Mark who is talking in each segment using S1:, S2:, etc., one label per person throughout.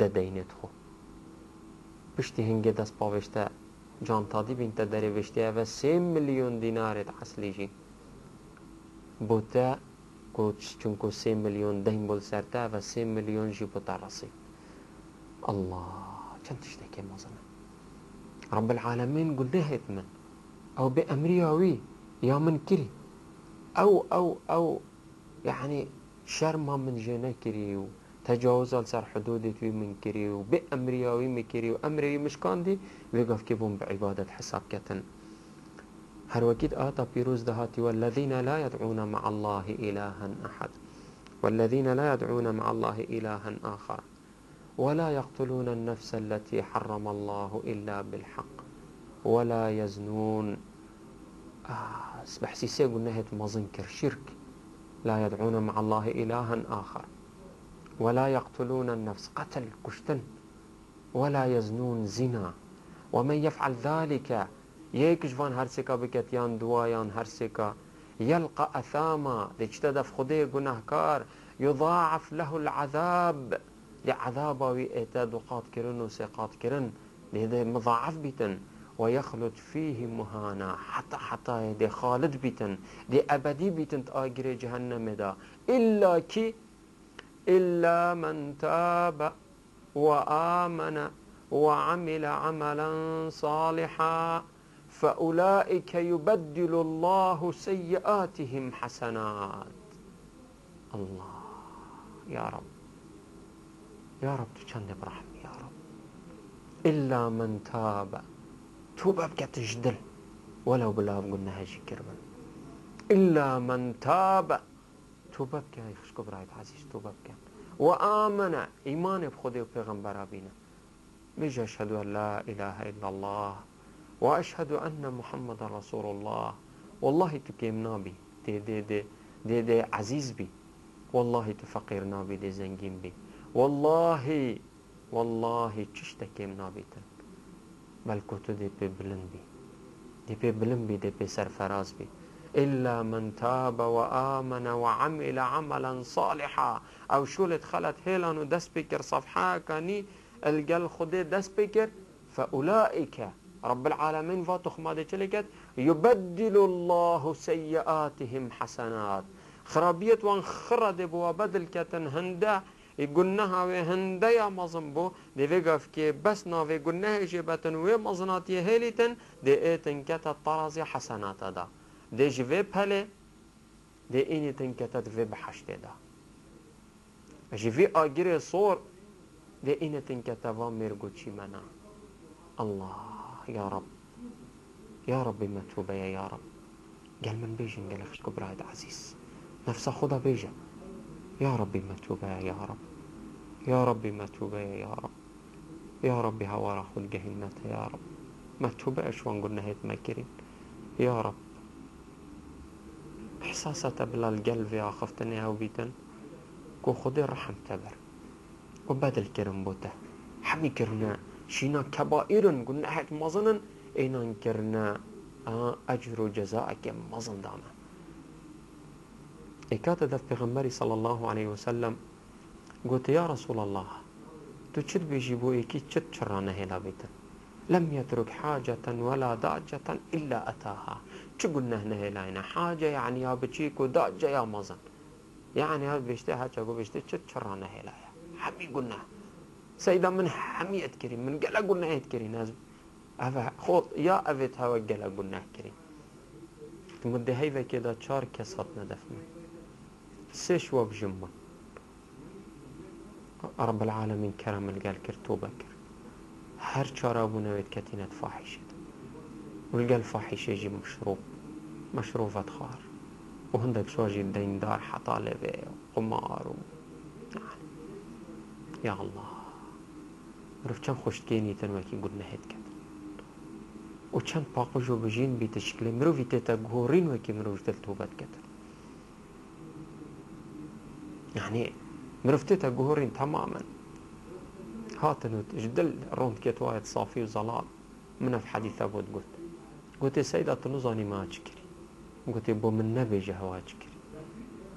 S1: دەدەینێت خۆ. پشتی هەنگێ دەست پاوێشتە جانتادی بینتە دەرێوشتیەوە سێ میلیۆن دینارێت حەسلیژی بۆتە چونکو سێ میلیۆن دەنگ بۆ سەرتاوە سێ میلیۆن ژی بۆ تاڕسی الله چەند تشتێکی مەزنە رب العالمین گول نەهێت من. ئەو بێ ئەمریاوی یا من کری؟ ئەو ئەو ئەو یعنی شەرما من ژێ نەکری و تجاوز سر حدود توی من کری و به امریاوی میکری و امری مشکان دی ویگاف که بوم بعبادة حساب کتن. هر وكيد آتا بيروز دهاتي والذين لا يدعون مع الله إلها أحد. والذين لا يدعون مع الله إلها آخر. ولا يقتلون النفس التي حرم الله إلا بالحق. ولا يزنون آه بحسيسي قلنا هيت مظنكر شرك لا يدعون مع الله إلها آخر. ولا يقتلون النفس. قتل كشتن ولا يزنون زنا. ومن يفعل ذلك يكش فان هرسكا بكت يان دوا يان هرسكا. يلقى أثاما دجتدف خدي گناهكار يضاعف له العذاب. لعذاب ويأتاد وقات كرن وسيقات كرن. لهذا مضاعف بيتن. ويخلد فيه مهانا. حتى حتى دي خالد بيتن. دي أبدي بيتن تآجر جهنم دا. إلا كي إلا من تاب وآمن وعمل عملا صالحا فأولئك يبدل الله سيئاتهم حسنات. الله يا رب يا رب تشند برحم يا رب. إلا من تاب توبة بكتجدل ولو بلا قلنا هاجي كربا إلا من تاب توبه بکن خشکو برایت عزیز توبه بکن و آمن ایمان بخود و پیغمبر بینه بيجي أشهد أن لا إله إلا الله وأشهد أن محمد رسول الله والله تكيم نابي دي دي دي دي, دي عزيز بي والله تفقير نابي دي زنجين بي والله والله تشش تكيم نابي تن بل كتو دي بي بلن بي دي بي بلن بي دي بي سرفراز بي إلا من تاب وآمن وعمل عملا صالحا. أو شولت خلت هيلان ودس بكر صفحة كاني القل خدي دس بكر فأولئك رب العالمين فاتخ ماذا تلكت يبدل الله سيئاتهم حسنات. خرابيت وان خرد بوا بدل كتن هندا يقولناها و هندا يا مزن بو. دي ويقف كي بس ناوي قلناها جبتن و مزنات يهيلتن دي ايتن كتا طرازي حسنات دا دي جوي پله دي اینی تنکتت في بحشته دا جوي آگیر صور دي اینی تنکتا و مرگو چی منا الله يا رب يا رب ما توبه يا رب قال من بيجن قال خشكو براد عزيز نفس خدا بيجا يا رب ما توبه يا رب يا رب ما توبه يا رب يا رب هوا خلقه يا رب ما توبه شوان قلنا هيت مكرين يا رب إحساسات بلا القلب يا خفتني أو بيتن كو خدي رحم تبر. وبدل كرم بوته. حمي كرنا شينا كبائرن. قلنا أحد مظنن. إينا كرنا أجر وجزاء كم مظن داما إكات دف بغمبري صلى الله عليه وسلم. قلت يا رسول الله تو چد بيجيبو إيكي چد شرانا هلا بيتن. لم يترك حاجة ولا ضاجة إلا أتاها. شو قلنا هنا هنا حاجة يعني يا بتشيك وداجة يا مزن يعني هذا بيشتي حاجة أقول بيشتي شت شرانا هلا حمي قلنا سيدا من حمية كريم من قلا قلنا هيت كريم ناس أفا خود يا أفيت هوا قلا قلنا كريم تمدي هيفا كده شار كسات ندفنا سيش واب جمع رب العالمين كرم قال كرتوبة كر هر شار أبو نويت كتينة فاحشة ولقى الفاحشة يجي مشروب مشروبات خار وهندك شواجي الدين دار حطالبة وقمار و... يا الله. عرف چند خوشتگینی تن وکی قلنا هيد كد و چند باقجو بجين بيت شكل مروفي تتا غورين وكي مروف تل توبت كد يعني مروف تتا غورين تماما. هاتنو جدل روند كت وايد صافي وزلال من في حديث أبو قلت قلت سيدة تنظاني ما أشكري قلت بو من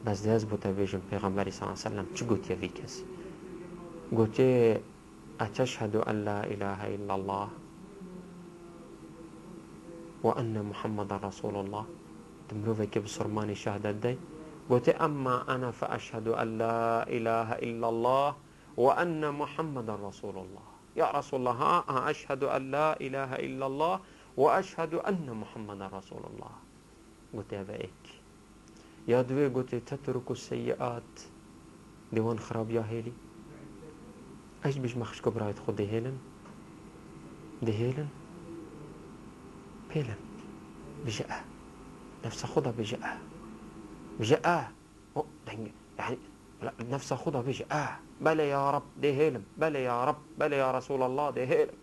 S1: دهز بو تبيجم پیغمبری صلى الله عليه وسلم. چه قلت يا في كسي قلت أتشهد أن لا إله إلا الله وأن محمد رسول الله. تملوفك بصرماني شهادة دي قلت أما أنا فأشهد أن لا إله إلا الله وأن محمد رسول الله. يا رسول الله ها أشهد أن لا إله إلا الله. وأشهد أن محمد رسول الله. قلت يا بأيك يا دوي قلت تترك السيئات. ديوان خراب يا هيلي؟ أيش بيش مخش كبرايت خود دي هيلن؟ دي هيلن؟ بيلن. بجأة. نفس خدها بجأة. بجأة. يعني نفس خدها بجأة. بلى يا رب دي هيلم بلى يا رب بلى يا رسول الله دي هيلم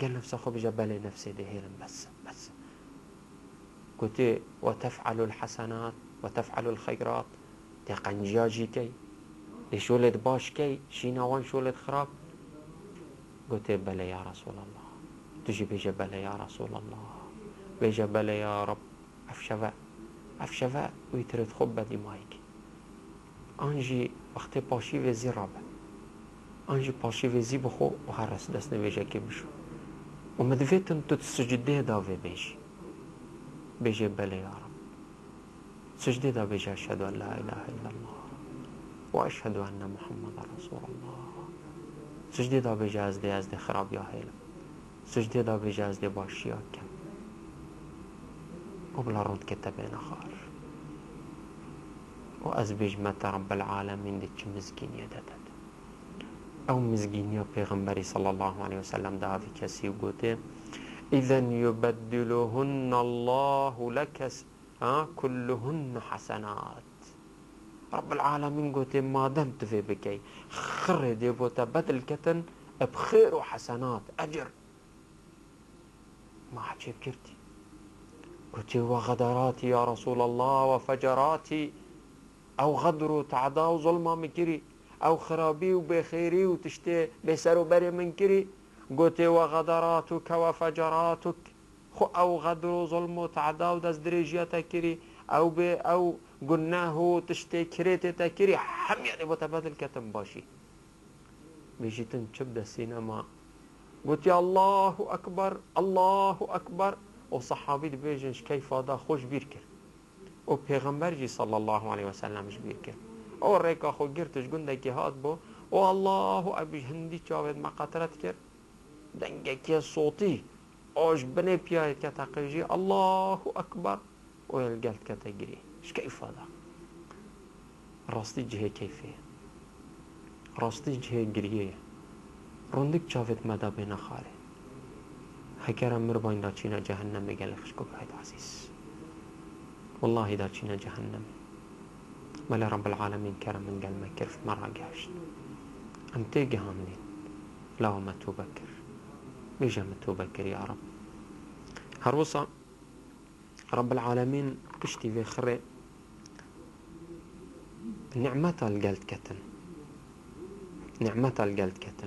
S1: قال نفس أخو بجا بلى نفسي دي هيلم بس بس. قلت وتفعل الحسنات وتفعل الخيرات؟ دي قنجاجي كي؟ دي شولد باش كي؟ شينا وان شولد خراب؟ قلت بلى يا رسول الله. تجي بلى يا رسول الله. بلى يا رب. افشفاء افشفاء ويترد خب بدي مايك. أنجي وقت پاشی وزی رابه أنجي پاشی وزی بخو و هر رس دست نویجه که بشو. و مدویتن تو سجده داوه بیجی بیجی بله یا رب. سجده دا بیجی أشهد أن لا إله إلا الله. و اشهد أن محمد رسول الله. سجده دا دی از دی خراب یا هیلم سجده دا بیجی از دی باشی کم و بلا رند کتبه نخار وأزبج رب العالمين دي مزگین دادد أو مزگینی پیغمبری صلى الله عليه وسلم ده في كسي وقوته إذن يبدلهن الله لك كلهن حسنات. رب العالمين قلت ما دمت في بكي خر دي بوتا بدل كتن بخير وحسنات أجر. ما عجيب كرتي قلت وغدراتي يا رسول الله وفجراتي أو غدر و تعدا و ظلما مکری. أو خرابی و بخیری و تشتی بسر و بری من کری. گوتی و غدراتک و فجراتک. خو أو غدر و ظلم و تعدا و دست دریجیتا کری. أو به أو گناه و تشتی کریت تا کری. هم یعنی متبادل کتم باشی. چب ده سینما. قلت الله أكبر الله أكبر وصحابي بيجنش كيف هذا خوش بيركر و جی صلی الله علیه و سلمش بیر کرد. أو خو گرتش گنده که هات بو و الله ابی هندی چاوید مقاطرت کرد دنگه صوتی آش بنه پیاید که تقیجی الله اکبر و الگلت که تگیری اش کیف هذا؟ راستی جه کیفه راستی جه گریه روندک چاوید مدا بین خاله هکرم مرباین دا چینا جهنم خشکو باید عزیز والله كنا جهنم. ملا رب العالمين كرم من قال ما كرف مرة قاشت أم تيجي هاملين لا ما توبكر بيجا ما توبكر يا رب. هروسا رب العالمين بشتي في خري نعمتها القلت كتن نعمتها القلت كتن